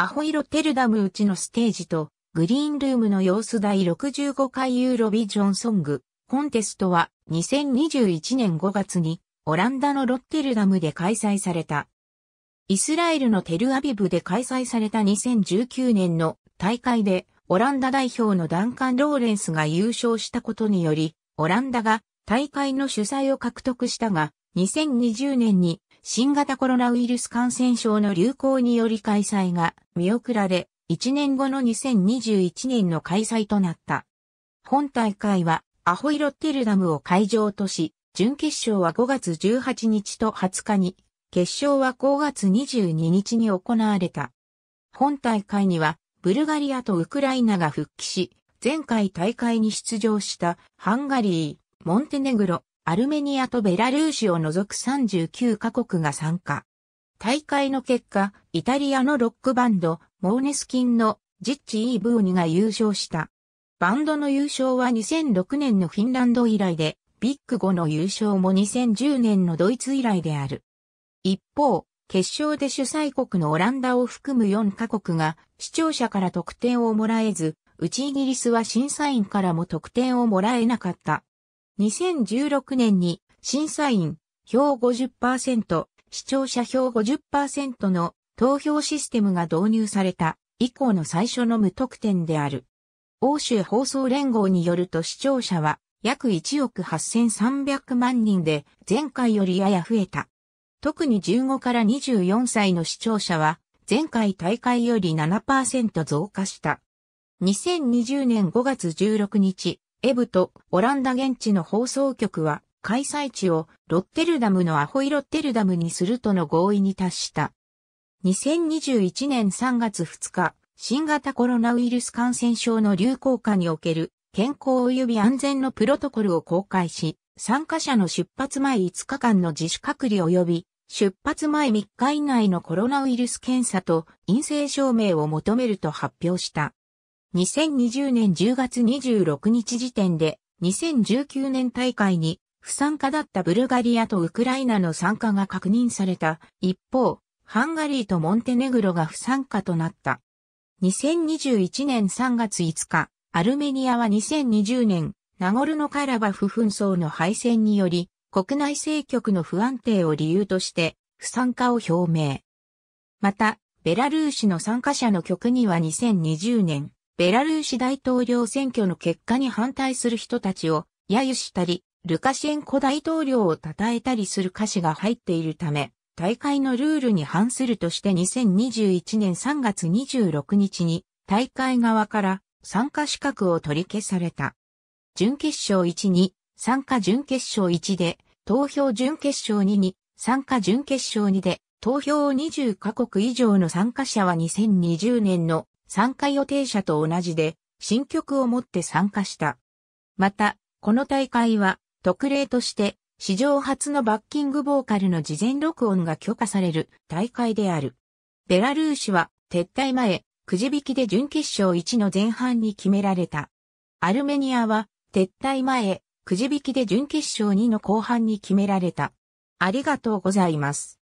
アホイロテルダムうちのステージとグリーンルームの様子第65回ユーロビジョンソングコンテストは2021年5月にオランダのロッテルダムで開催された。イスラエルのテルアビブで開催された2019年の大会でオランダ代表のダンカン・ローレンスが優勝したことにより、オランダが大会の主催を獲得したが、2020年に新型コロナウイルス感染症の流行により開催が見送られ、1年後の2021年の開催となった。本大会はアホイロッテルダムを会場とし、準決勝は5月18日と20日に、決勝は5月22日に行われた。本大会には、ブルガリアとウクライナが復帰し、前回大会に出場したハンガリー、モンテネグロ、アルメニアとベラルーシを除く39カ国が参加。大会の結果、イタリアのロックバンド、モーネスキンのジッチ・イー・ブーニが優勝した。バンドの優勝は2006年のフィンランド以来で、ビッグ5の優勝も2010年のドイツ以来である。一方、決勝で主催国のオランダを含む4カ国が視聴者から得点をもらえず、うちイギリスは審査員からも得点をもらえなかった。2016年に審査員票50%、視聴者票50%の投票システムが導入された以降の最初の無得点である。欧州放送連合によると視聴者は約1億8300万人で前回よりやや増えた。特に15から24歳の視聴者は前回大会より7%増加した。2020年5月16日、エブとオランダ現地の放送局は開催地をロッテルダムのアホイロッテルダムにするとの合意に達した。2021年3月2日、新型コロナウイルス感染症の流行下における健康及び安全のプロトコルを公開し、参加者の出発前5日間の自主隔離及び出発前3日以内のコロナウイルス検査と陰性証明を求めると発表した。2020年10月26日時点で2019年大会に不参加だったブルガリアとウクライナの参加が確認された一方、ハンガリーとモンテネグロが不参加となった。2021年3月5日、アルメニアは2020年、ナゴルノカラバフ紛争の敗戦により、国内政局の不安定を理由として不参加を表明。また、ベラルーシの参加者の曲には2020年、ベラルーシ大統領選挙の結果に反対する人たちを揶揄したり、ルカシェンコ大統領を称えたりする歌詞が入っているため、大会のルールに反するとして2021年3月26日に大会側から参加資格を取り消された。準決勝1に参加準決勝1で投票準決勝2に参加準決勝2で投票を20カ国以上の参加者は2020年の参加予定者と同じで、新曲を持って参加した。また、この大会は、特例として、史上初のバッキングボーカルの事前録音が許可される大会である。ベラルーシは、撤退前、くじ引きで準決勝1の前半に決められた。アルメニアは、撤退前、くじ引きで準決勝2の後半に決められた。ありがとうございます。